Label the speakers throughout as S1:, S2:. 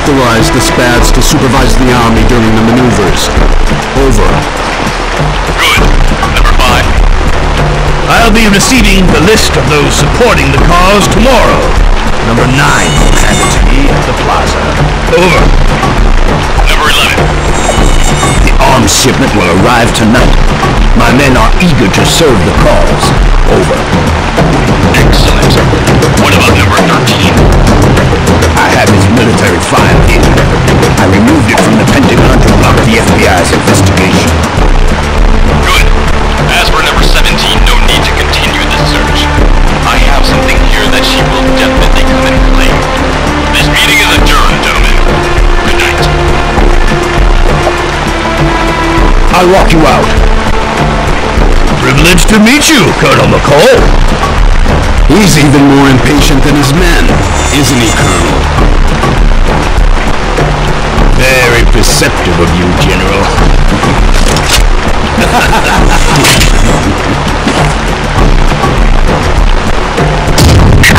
S1: authorized the SPADs to supervise the Army during the maneuvers. Over.
S2: Good. Number five.
S3: I'll be receiving the list of those supporting the cause tomorrow. Number 9 will hand it to me at the plaza. Over.
S2: Number 11.
S3: The arms shipment will arrive tonight. My men are eager to serve the cause. Over.
S2: Excellent. What about number 13?
S3: I have his military file here. I removed it from the Pentagon to block the FBI's investigation.
S2: Good. As for number 17, no need to continue this search. I have something here that she will definitely come and claim. This meeting is adjourned, gentlemen. Good night.
S3: I'll walk you out. Privileged to meet you, Colonel McCall.
S1: He's even more impatient than his men, isn't he, Colonel?
S3: Very perceptive of you, General.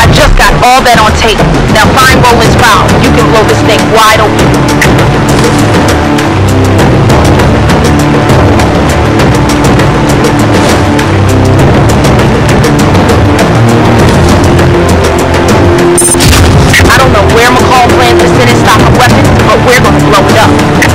S4: I just got all that on tape. Now find Rowland's file. You can blow this thing wide open. Don't know where McCall plans to sit his stock of weapons, but we're gonna blow it up.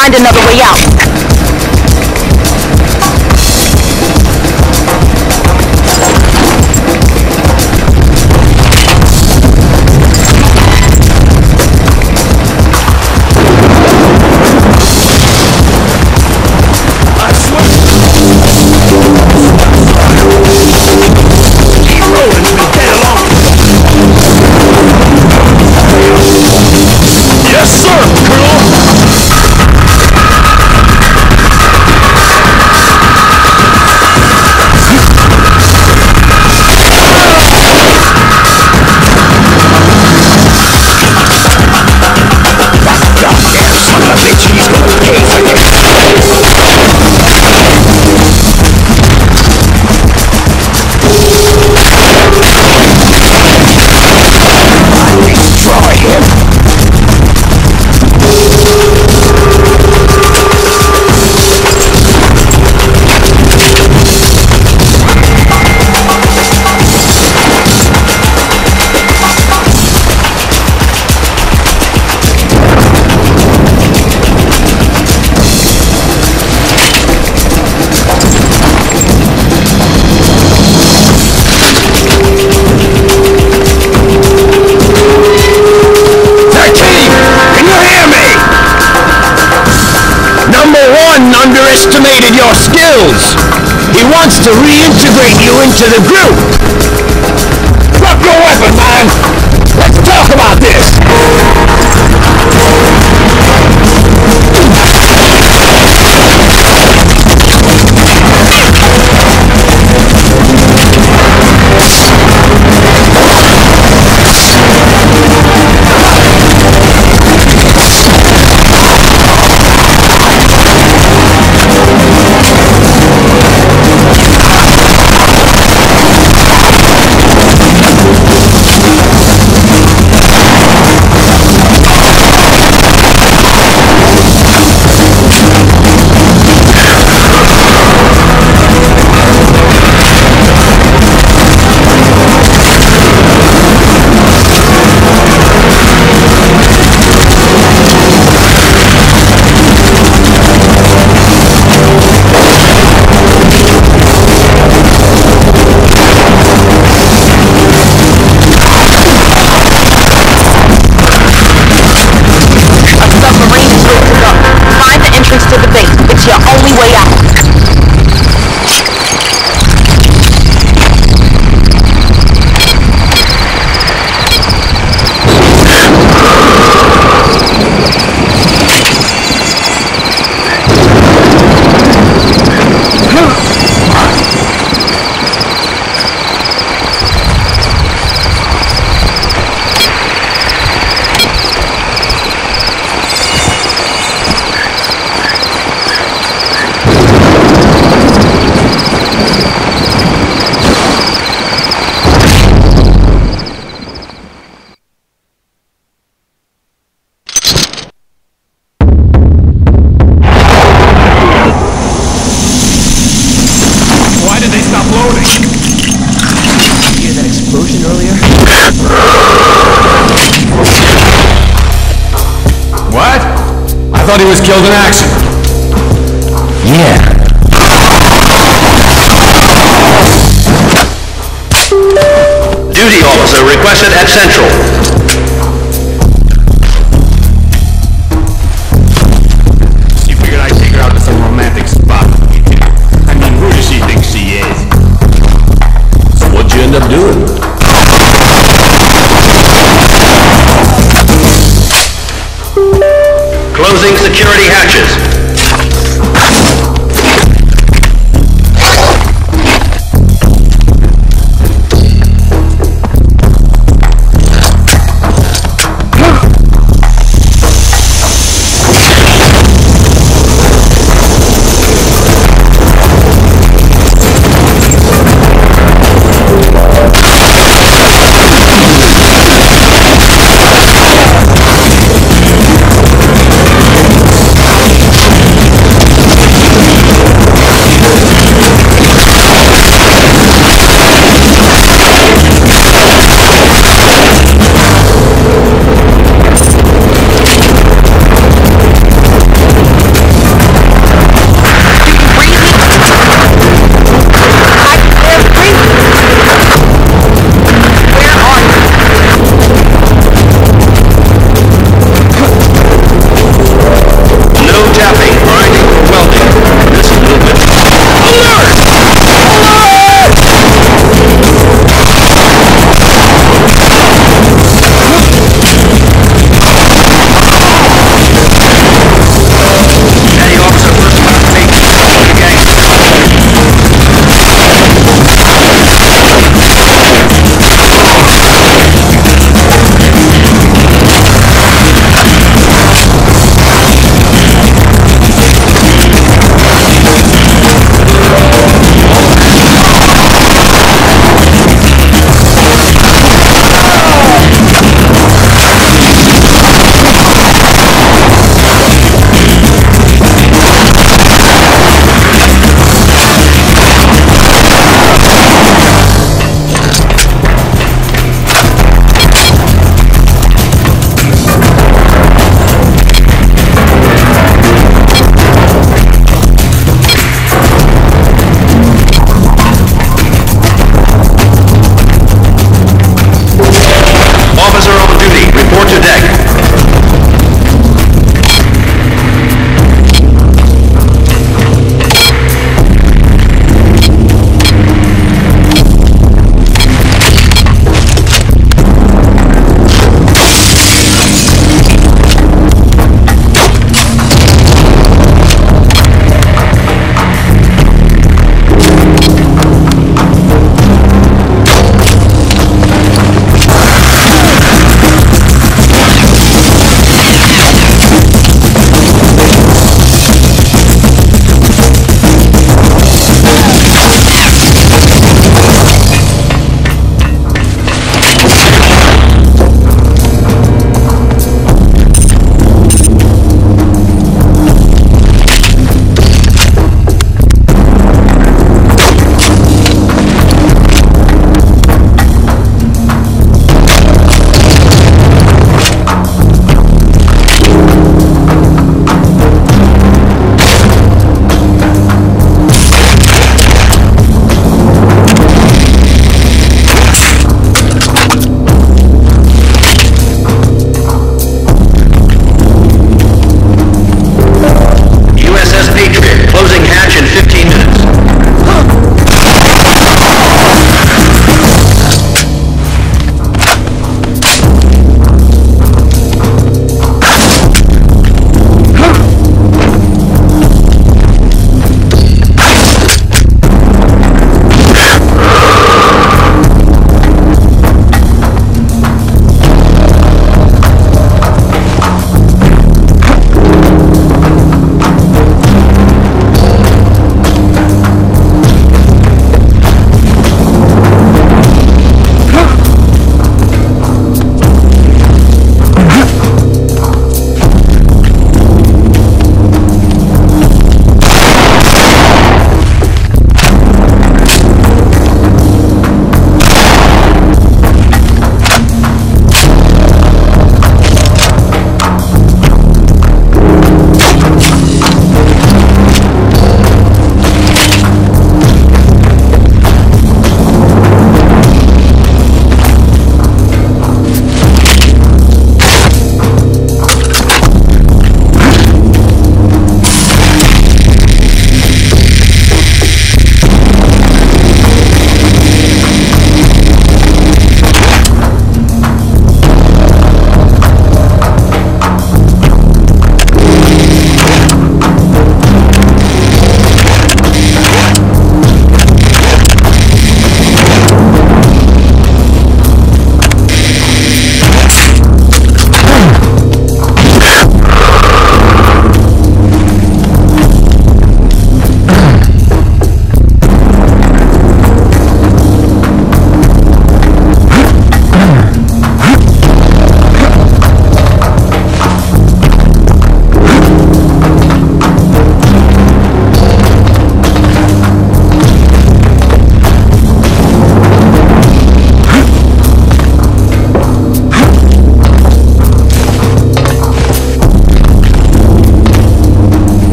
S3: find another way out.
S4: skills. He wants to reintegrate you into the group. Drop your weapon, man. Let's talk about this.
S5: thought he was killed in action.
S6: Yeah.
S7: Duty officer requested at Central.